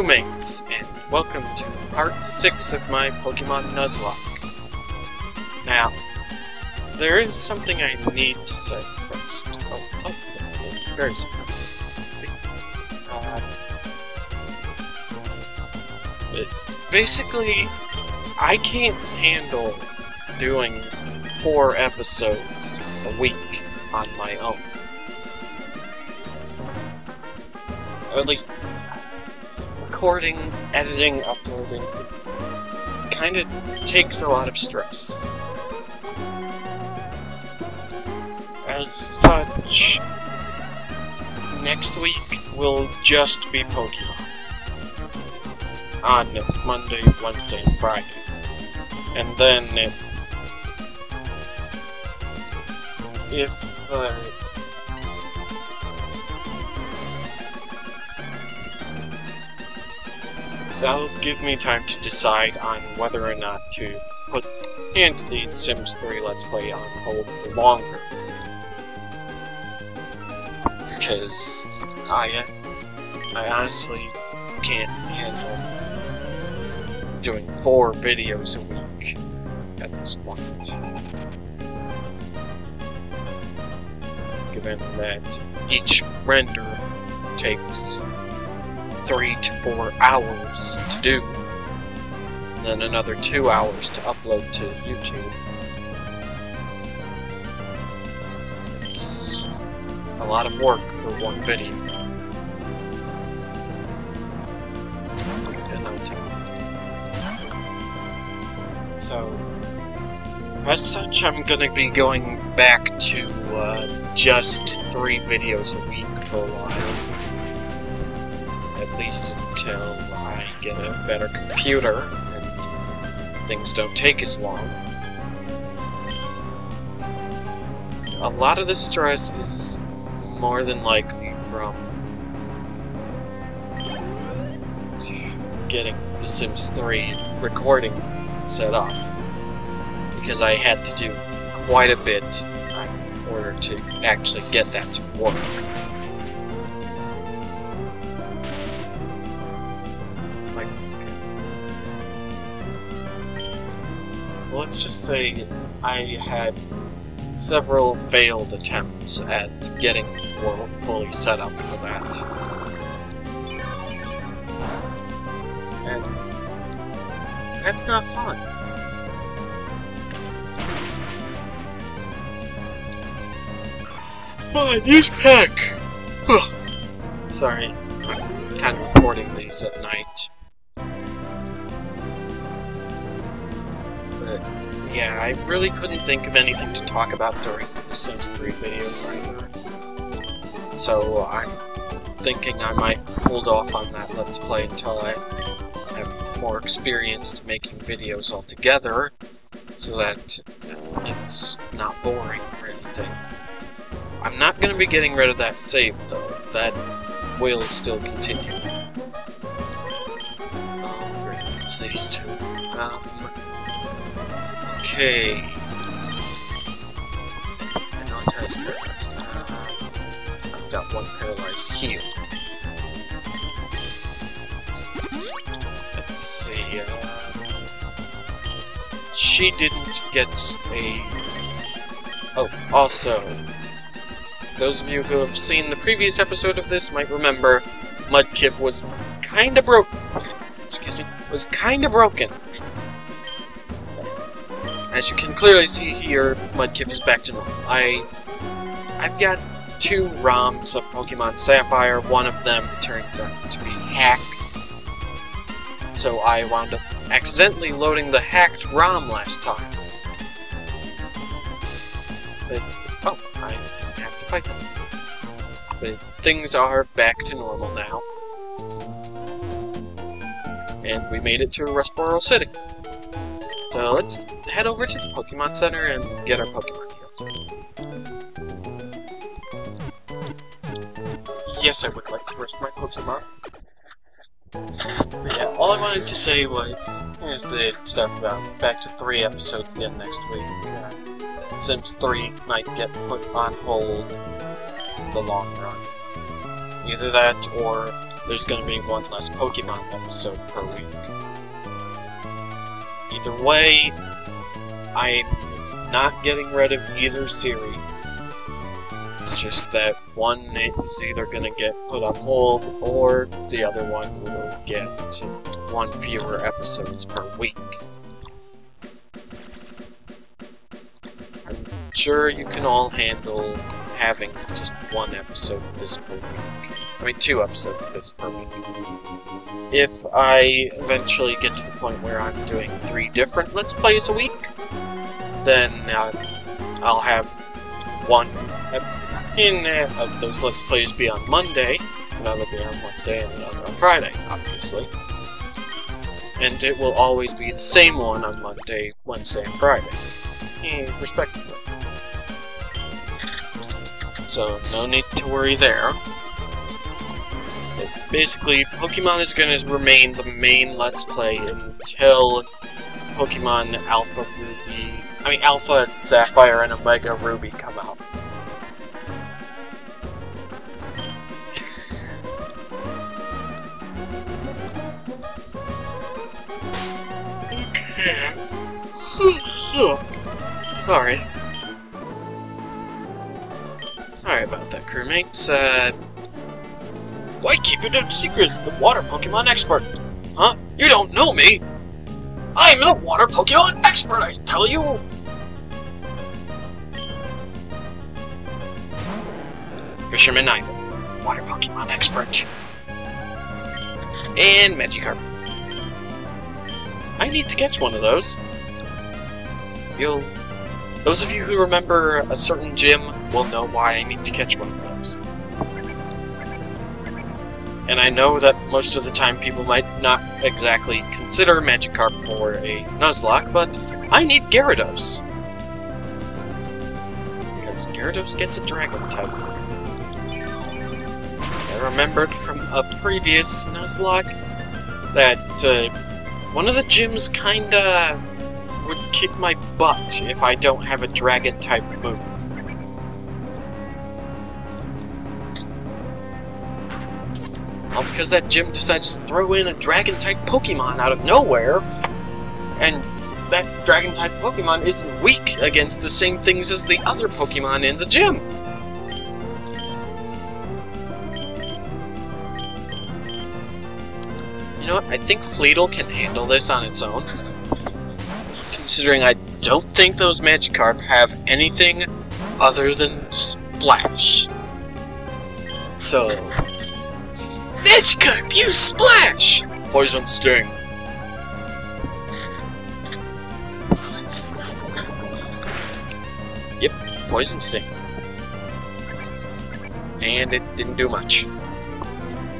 Crewmates, and welcome to part 6 of my Pokemon Nuzlocke. Now, there is something I need to say first. Oh, oh, very simple. Uh, basically, I can't handle doing four episodes a week on my own. Or at least recording, editing, uploading kind of takes a lot of stress. As such, next week will just be Pokemon. On Monday, Wednesday, and Friday. And then, if uh, that'll give me time to decide on whether or not to put the Sims 3 Let's Play on hold for longer. Because I, uh, I honestly can't handle doing four videos a week at this point. Given that each render takes three to four hours to do, and then another two hours to upload to YouTube. It's a lot of work for one video. So, as such, I'm gonna be going back to uh, just three videos a week for a while least until I get a better computer and things don't take as long. A lot of the stress is more than likely from uh, getting The Sims 3 recording set up because I had to do quite a bit in order to actually get that to work. Let's just say I had several failed attempts at getting fully set up for that. And that's not fun. Fine, use Peck! Sorry, I'm kind of recording these at night. Yeah, I really couldn't think of anything to talk about during Sims 3 videos either. So I'm thinking I might hold off on that Let's Play until I have more experience making videos altogether, so that it's not boring or anything. I'm not going to be getting rid of that save, though. That will still continue. Oh, great. These. Um, Okay. Ty's paralyzed. Uh, I've got one paralyzed heal. Let's see, uh... She didn't get a... Oh, also... Those of you who have seen the previous episode of this might remember Mudkip was kinda broke... Excuse me. Was kinda broken. As you can clearly see here, Mudkip is back to normal. I, I've got two ROMs of Pokemon Sapphire. One of them turned out to be hacked. So I wound up accidentally loading the hacked ROM last time. But, oh, I have to fight them. But things are back to normal now. And we made it to Rustboro City. So let's head over to the Pokemon Center and get our Pokemon healed. Yes, I would like to rest my Pokemon. But yeah, all I wanted to say was the stuff about back to three episodes again next week. Uh, Sims 3 might get put on hold the long run. Either that or there's gonna be one less Pokemon episode per week. Either way, I'm not getting rid of either series. It's just that one is either gonna get put on hold, or the other one will get one fewer episodes per week. I'm sure you can all handle having just one episode of this per week. I mean, two episodes of this per week. If I eventually get to the point where I'm doing three different Let's Plays a week, then uh, I'll have one in uh, of those Let's Plays be on Monday, another be on Wednesday, and another on Friday, obviously. And it will always be the same one on Monday, Wednesday, and Friday, eh, respectively. So, no need to worry there. Basically, Pokemon is going to remain the main Let's Play until Pokemon Alpha Ruby... I mean, Alpha Sapphire and Omega Ruby come out. Okay. Sorry. Sorry about that, crewmates. Uh, why keep it a secret? The water Pokemon expert. Huh? You don't know me. I'm the water Pokemon expert, I tell you. Fisherman Ivan, water Pokemon expert. And Magikarp. I need to catch one of those. You'll... Those of you who remember a certain gym will know why I need to catch one of those. And I know that most of the time people might not exactly consider Magikarp for a Nuzlocke, but I need Gyarados. Because Gyarados gets a Dragon type. I remembered from a previous Nuzlocke that uh, one of the gyms kinda would kick my butt if I don't have a Dragon type move. All because that gym decides to throw in a Dragon-type Pokemon out of nowhere, and that Dragon-type Pokemon isn't weak against the same things as the other Pokemon in the gym. You know what, I think Fleetle can handle this on its own. Considering I don't think those Magikarp have anything other than Splash. So, Magikarp, you splash! Poison Sting. Yep, Poison Sting. And it didn't do much.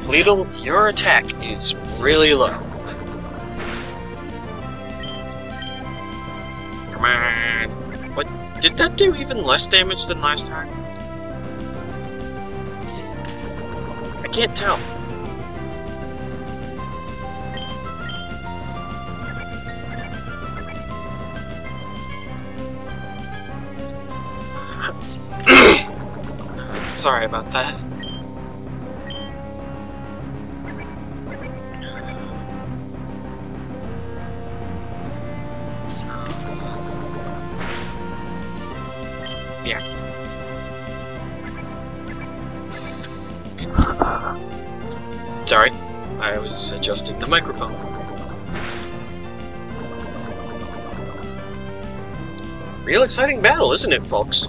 Fleetle, your attack is really low. Come on. What? Did that do even less damage than last time? I can't tell. Sorry about that. Yeah. Sorry, I was adjusting the microphone. Real exciting battle, isn't it, folks?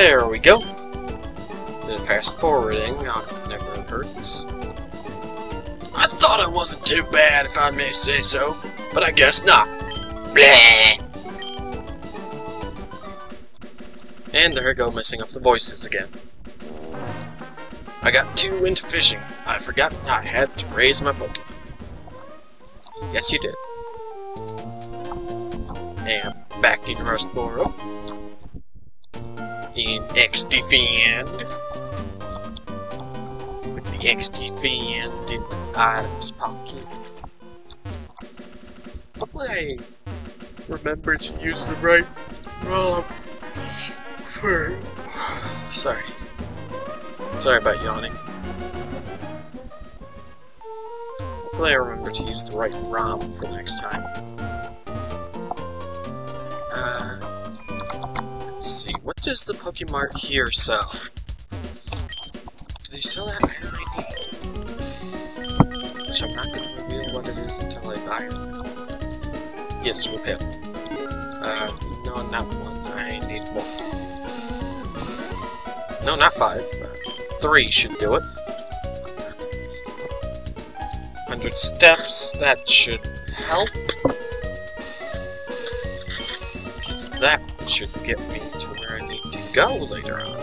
There we go. Bit fast forwarding oh, never hurts. I thought it wasn't too bad, if I may say so, but I guess not. Bleh. And there I go, messing up the voices again. I got too into fishing. I forgot I had to raise my Pokemon. Yes, you did. And back in Rustboro. In XD fan. With the XD fan in Adam's pocket. Hopefully I remember to use the right ROM for... Sorry. Sorry about yawning. Hopefully I remember to use the right ROM for next time. Let's see, what does the Pokemart here sell? Do they sell that item I need? Which I'm not going to reveal what it is until I buy it. Yes, repel. Uh, no, not one. I need more. No, not five. Three should do it. 100 steps, that should help. Because that should get me to where I need to go later on.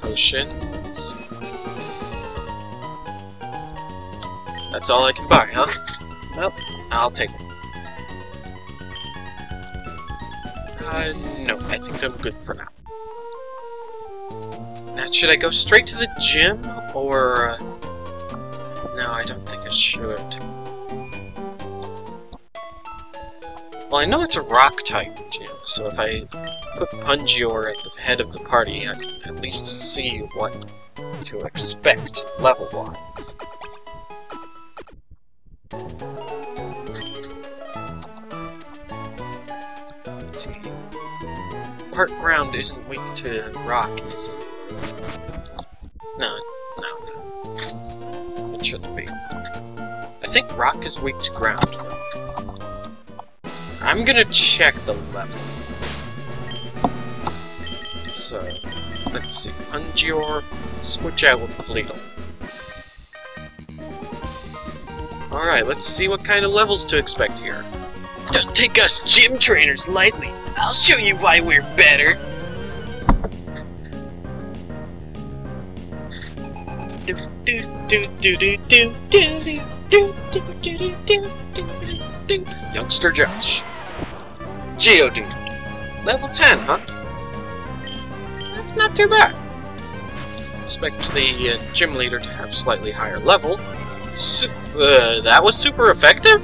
Potions. That's all I can buy, huh? Well, I'll take it. Uh, no, I think I'm good for now. Now, should I go straight to the gym, or... Uh, no, I don't think I should. Well, I know it's a rock-type gym, so if I put Pungior at the head of the party, I can at least see what to expect level-wise. Let's see. Part ground isn't weak to rock, is it? No, no. It shouldn't be. I think rock is weak to ground. I'm gonna check the level. So, let's see. Pungior, switch out with Fleetle. Alright, let's see what kind of levels to expect here. Don't take us gym trainers lightly. I'll show you why we're better. Youngster Josh. Geodude. Level 10, huh? That's not too bad. Expect the uh, gym leader to have slightly higher level. Su uh, that was super effective?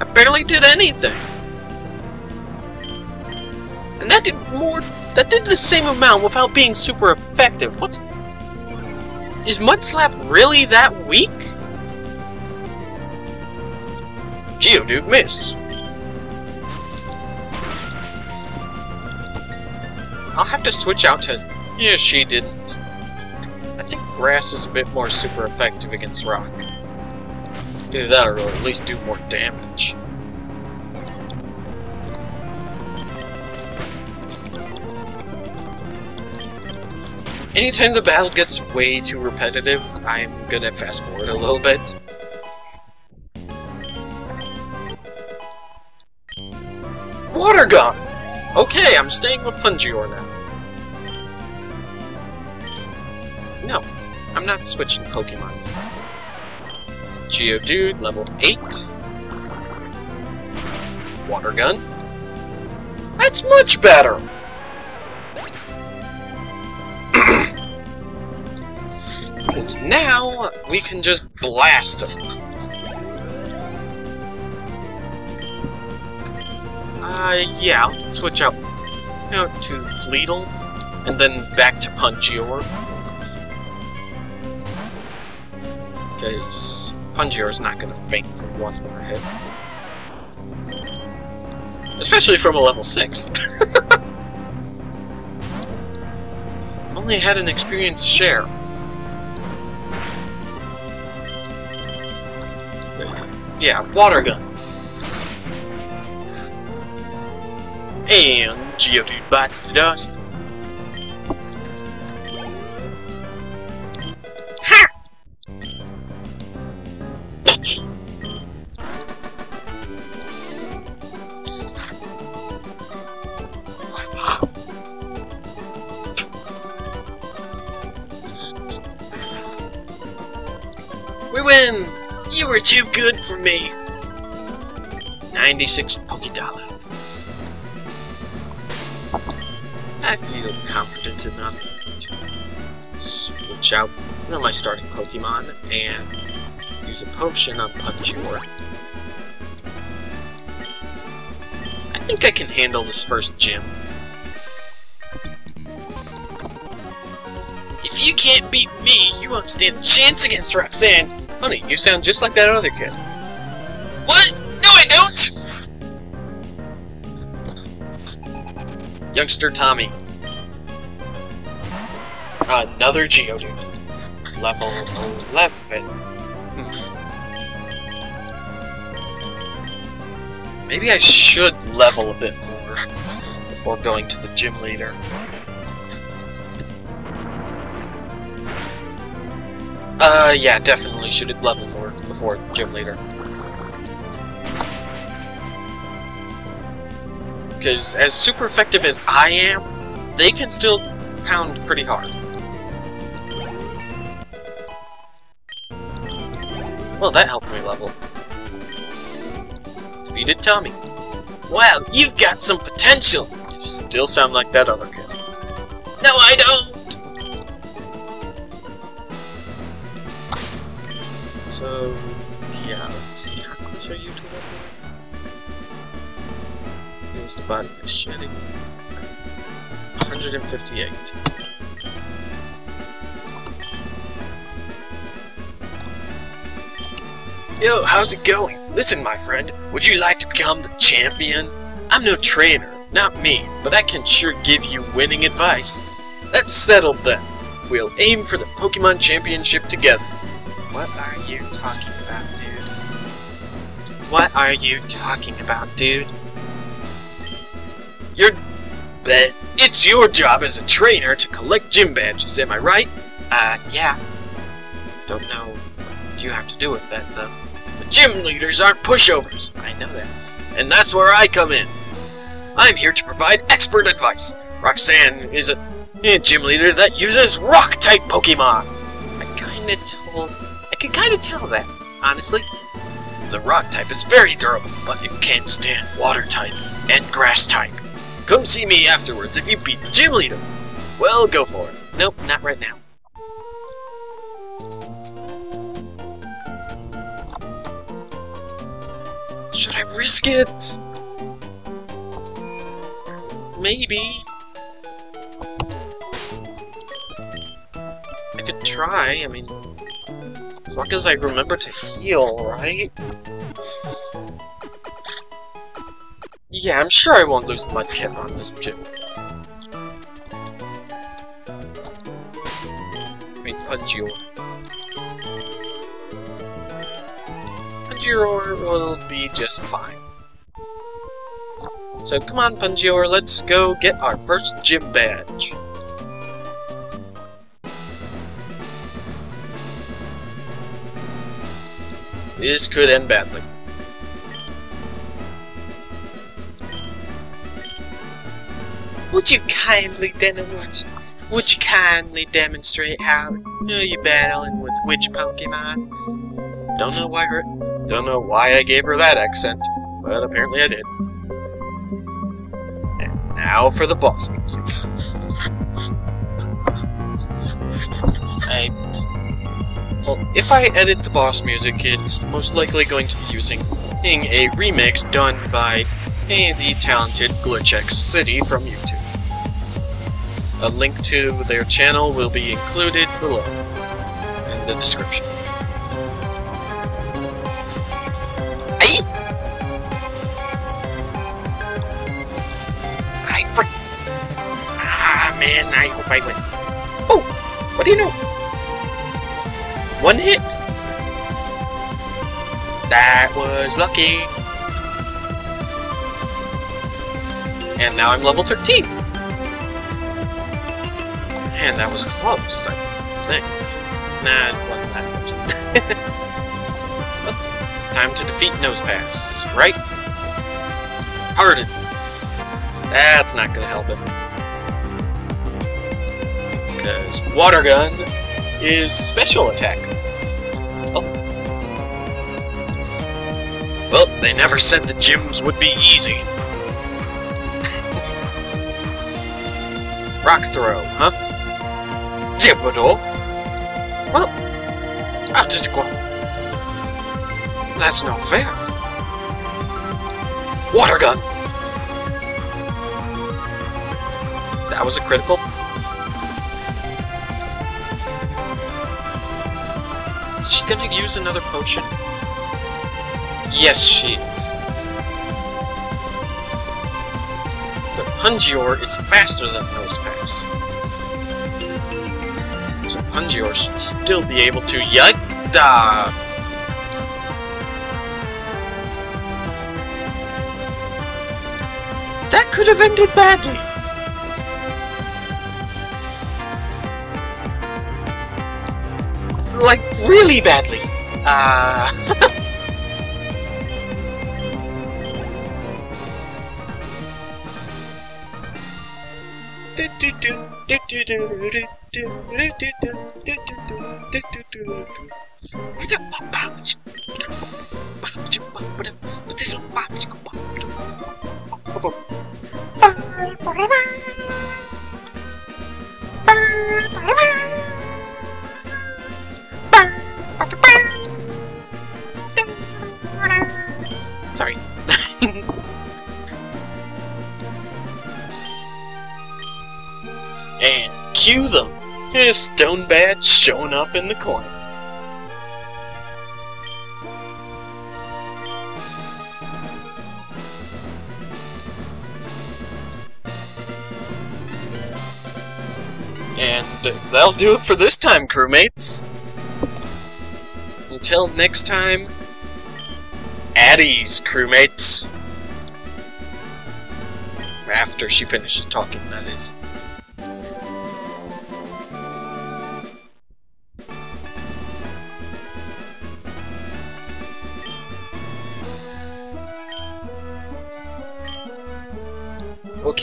I barely did anything. And that did more... That did the same amount without being super effective. What's... Is Mudslap really that weak? Geodude missed. I'll have to switch out to... Yeah, she didn't. I think Grass is a bit more super effective against Rock. Either that or at least do more damage. Anytime the battle gets way too repetitive, I'm gonna fast forward a little bit. Water gun! Okay, I'm staying with Pungior now. No, I'm not switching Pokemon. Geodude, level 8. Water gun. That's much better! Because now, we can just blast them. Uh, yeah, I'll switch out you know, to Fleetle, and then back to Pungior. Because Pungior is not going to faint from one more hit. Especially from a level 6. Only had an experience share. Yeah, water gun. And Geodude bites the dust. Ha! we win! You were too good for me. 96 one my starting Pokemon and use a potion on Punchior. I think I can handle this first gym. If you can't beat me, you won't stand a chance against Roxanne. Honey, you sound just like that other kid. What? No, I don't! Youngster Tommy. Another Geodude. Level 11. Hmm. Maybe I should level a bit more before going to the gym leader. Uh, yeah, definitely should level more before gym leader. Because as super effective as I am, they can still pound pretty hard. Well, that helped me level. You Defeated Tommy. Wow, you've got some potential! You still sound like that other kid. No, I don't! So, yeah, let's see, how close are you to level? Here's the body shedding. 158. Yo, how's it going? Listen, my friend, would you like to become the champion? I'm no trainer, not me, but I can sure give you winning advice. That's settled then. We'll aim for the Pokemon Championship together. What are you talking about, dude? What are you talking about, dude? You're... Bet. It's your job as a trainer to collect gym badges, am I right? Uh, yeah. Don't know what you have to do with that, though. Gym leaders aren't pushovers. I know that. And that's where I come in. I'm here to provide expert advice. Roxanne is a, a gym leader that uses rock-type Pokemon. I kinda told... I can kinda tell that, honestly. The rock type is very durable, but it can't stand water type and grass type. Come see me afterwards if you beat the gym leader. Well, go for it. Nope, not right now. Risk it? Maybe. I could try, I mean... As long as I remember to heal, right? Yeah, I'm sure I won't lose Mudkip on this gym. I mean, Punchior. Punchior will be just fine. So come on, Punchior, let's go get our first gym badge. This could end badly. Would you kindly demonstrate? Would you kindly demonstrate how you're battling with which Pokemon? Don't know why. Don't know why I gave her that accent, but apparently I did. And now for the boss music. I. Well, if I edit the boss music, it's most likely going to be using a remix done by hey, the talented GlitchxCity from YouTube. A link to their channel will be included below in the description. I win. Oh! What do you know? One hit! That was lucky! And now I'm level 13! Man, that was close, I think. Nah, it wasn't that close. well, oh, time to defeat Nosepass, right? Harden. That's not gonna help him. Because Water Gun is special attack. Oh. Well, they never said the gyms would be easy. Rock throw, huh? Jibberdo? Well, I'll just go. That's not fair. Water gun! That was a critical. Is she gonna use another potion? Yes, she is. The Pungior is faster than Nosepass. So Pungior should still be able to Yagda! That could have ended badly. Really badly. Uh... and cue them. His stone badge showing up in the corner. And that'll do it for this time, crewmates. Until next time, at ease, crewmates. After she finishes talking, that is.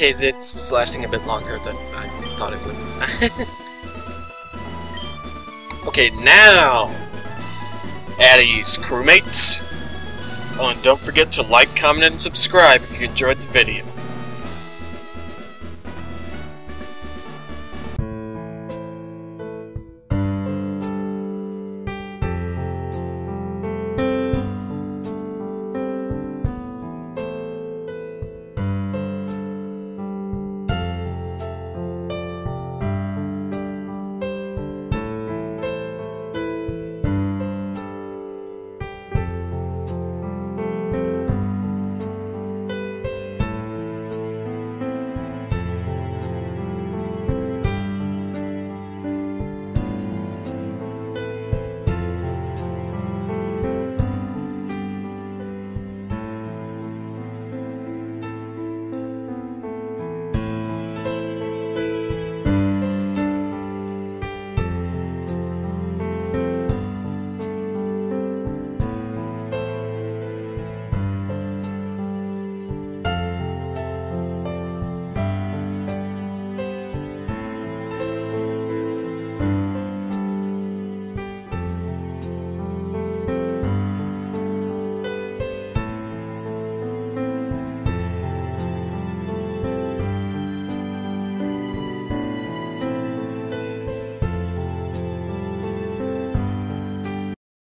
Okay, this is lasting a bit longer than I thought it would. okay, now, Addie's crewmates. Oh, and don't forget to like, comment, and subscribe if you enjoyed the video.